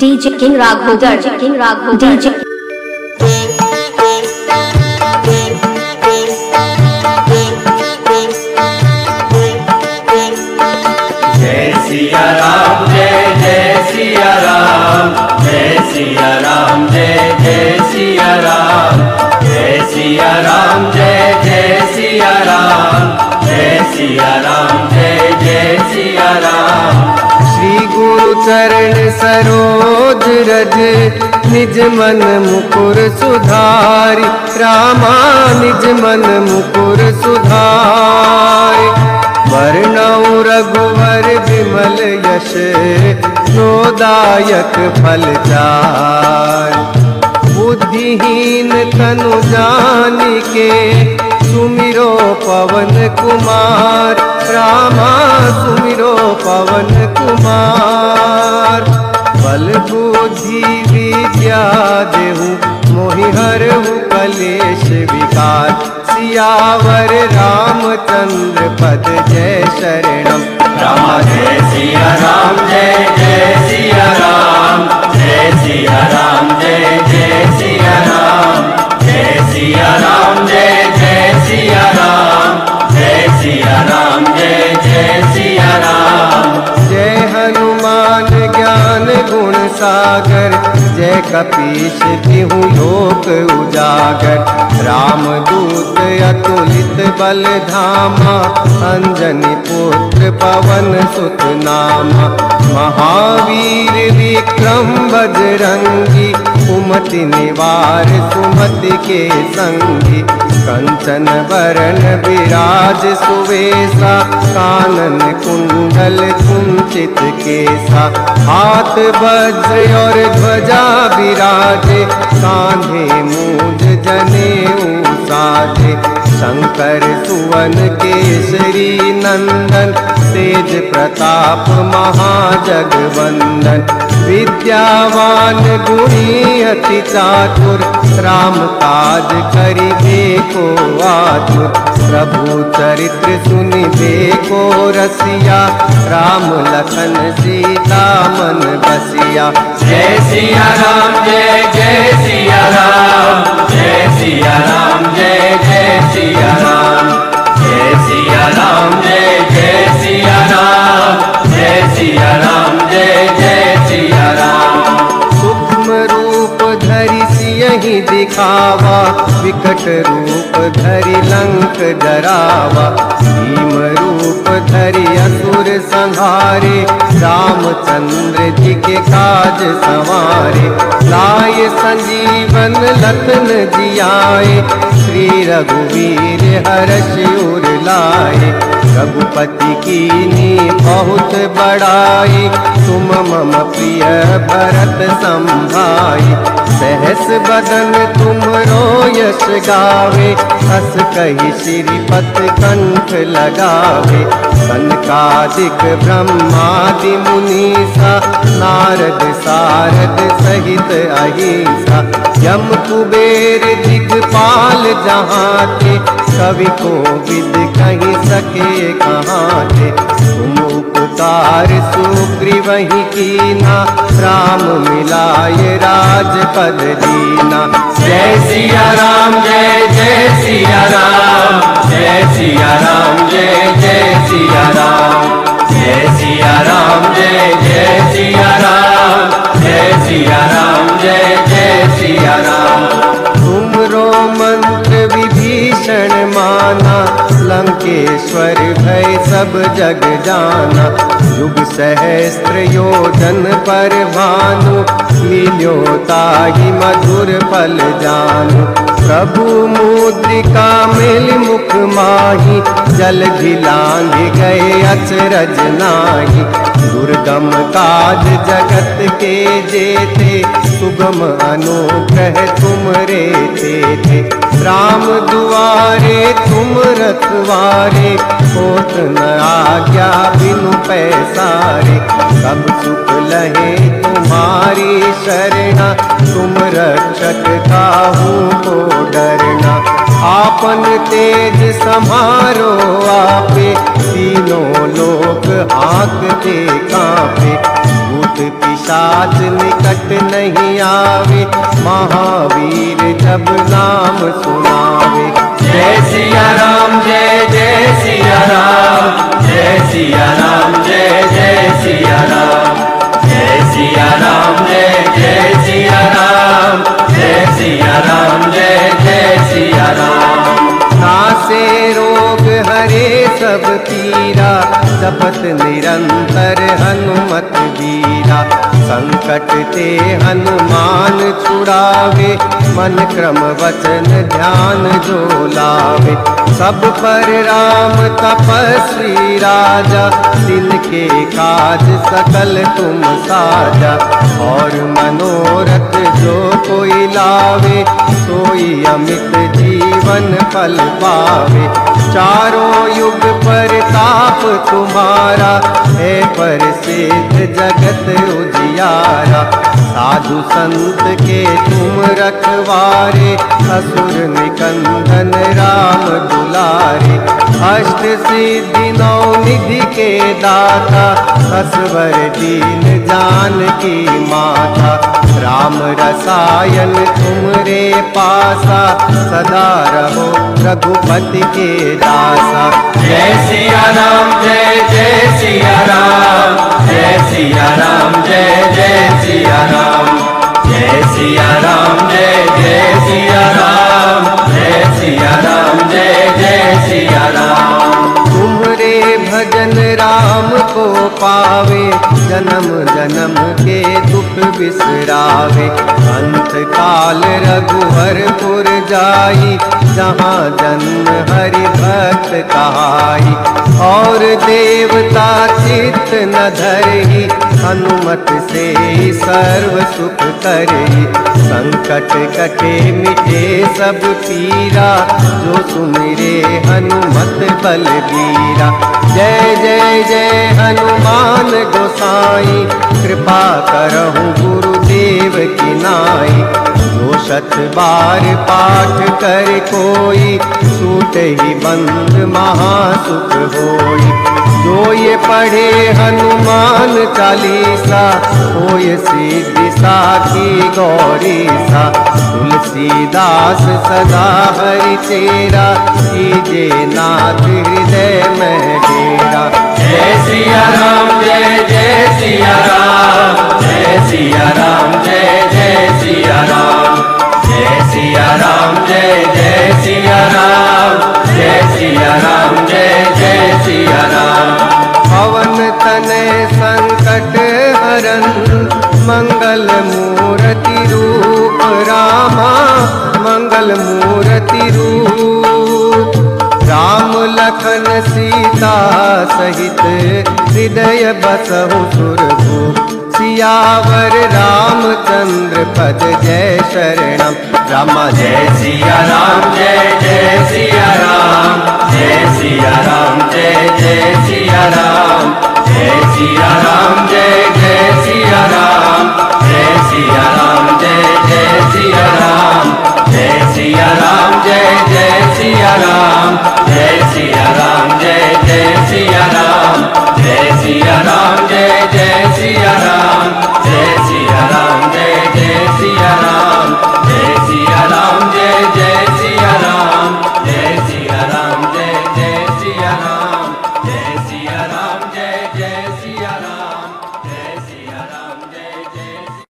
DJ King Raghu DJ King Raghu DJ जय सिया राम जय जय सिया राम जय सिया राम जय जय सिया राम जय सिया राम जय जय सिया राम जय सिया राम जय जय सिया राम गुरु चरण सरोज रज, निज मन मुकुर सुधारि। रामा निज मन मुकुर सुधारि। वर्णौ रघुवर विमल यश नोदायक फल चार। बुद्धिहीन तनु जान के सुमिरो पवन कुमार, रामा सुमिरो पवन कुमार। बल बुद्धि विद्या देहु मोहि हरहु कलेश विकार। सियावर रामचंद्र पद जय शरणम। राम जय सिया राम, जय जय सिया राम। जय सिया राम, जय जय सिया राम। जय सिया राम, जय जय राम, जय राम, जय जय राम। जय हनुमान ज्ञान गुण सागर, जय कपीश तिहु लोक उजागर। राम दूत अतुलित बल धामा, अंजनी पुत्र पवन सुत नामा। महावीर विक्रम बजरंगी कुमति निवार सुमति के संगी। कंचन वरण विराज सुवेशा, कानन कुंडल कुंचित केसा हाथ वज्र और ध्वजा विराजे कान्हे मूज जने साजे शंकर, सुवन, केसरी, नंदन, तेज प्रताप, महाजगवंदन। विद्यावान, गुणी, अति चातुर, राम काज करिबे को आतुर। प्रभु चरित्र सुनिबे को रसिया। राम लखन, सीता मन बसिया। जय सिया राम, जय दिखावा, विकट रूप धरि लंक डरावा। भीम रूप धरि असुर संहारे, रामचंद्र जी के काज सवारे। लाय संजीवन लखन जियाए, श्री रघुवीर हर्ष उर लाए। रघुपति की बहुत बड़ाई। तुम मम प्रिय भरत संभाई। सहस बदन तुम रोयस गावे। हस कही श्रीपत कंठ लगावे। कनकादिक ब्रह्मादि मुनीसा नारद सारद सहित अहिंसा। यम कुबेर दिगपाल जहाँ थे, कवि को विद कहीं सके कहाँ थे। तुम उपकार की ना राम मिलाए राजपद दीना। जय सिया राम जय जय सिया राम जय सिया राम जय जय सिया राम लंकेश्वर भय सब जग जाना। युग सहस्त्र योजन पर भानु। मिलो ताहि मधुर पल जानु। प्रभु मुद्रिका मिल मुख माही। जल भिलांग गए अचरज नाही। दुर्गम काज जगत के जेते। सुगम अनुग्रह तुम रे थे। राम दुआरे, तुम रखवारे, होत न आज्ञा बिनु पैसारे। सब सुख लहे तुम्हारी शरणा, तुम रक्षक का हूँ को डरना। आपन तेज समारो आपे, तीनों लोक आंकते कांपे। भूत पिशाच निकट नहीं आवे, महावीर जब नाम सुनावे। जय सिया राम, जय जय सिया राम, जय सिया राम, जय जय सिया राम। जय सिया राम, जय जय सिया राम, जय सिया राम। सब पीरा जपत निरंतर हनुमत वीरा। संकट ते हनुमान छुड़ावे, मन क्रम वचन ध्यान जो लावे। सब पर राम तपस्वी राजा दिन के काज सकल तुम साजा। और मनोरथ जो कोई लावे, सोई अमित जीवन फल पावे। चारों युग पर ताप तुम्हारा, है पर सिद्ध जगत उजियारा। साधु संत के तुम रखवारे, असुर निकंदन राम दुलारे। अष्ट सिद्धि नौ निधि के दाता, असवर दीन जान की माता। राम रसायन तुमरे पासा, सदा रहो रघुपति के दासा। जय सिया राम जय जय सिया राम जय सिया राम जय जय सिया राम जय सिया राम जय जय सिया राम जय सिया राम जय जय सिया राम तुमरे भजन राम को पावे, जन्म जन्म के दुख बिसरावे। अंत काल रघुवरपुर जाई, जहाँ जन्म हरि भक्त कहाई। और देवता चित्त न धरही, हनुमत से सर्व सुख करही। संकट कटे मिटे सब पीरा, जो सुमिरे हनुमत बलबीरा। जय जय जय हनुमान गोसाई, कृपा करहु गुरुदेव की नाई। जो शत बार पाठ कर कोई सूट ही बंद महासुख होई। जो ये पढ़े हनुमान चालीसा होय सिद्धि साखी गौरी सा तुलसीदास सदा हरि तेरा, कीजे नाथ हृदय में जय सिया राम, जय जय सिया राम, जय सिया राम, जय जय सिया राम, जय सिया राम, जय जय सिया राम, जय सिया राम, जय जय सिया राम। पवन तनय संकट हरन, मंगल मूर्ति रूप रामा, मंगल मूर्ति रूप लखन सीता सहित हृदय बसहु सुरभु। सियावर रामचंद्र पद जय शरण राम, जय सिया राम जय जय सिया राम जय सिया राम जय जय सिया राम जय सिया राम जय जय सिया राम जय सिया राम जय जय सिया राम जय सिया राम जय जय सिया राम जय सिया जय सिया राम जय सिया राम जय जय सिया राम।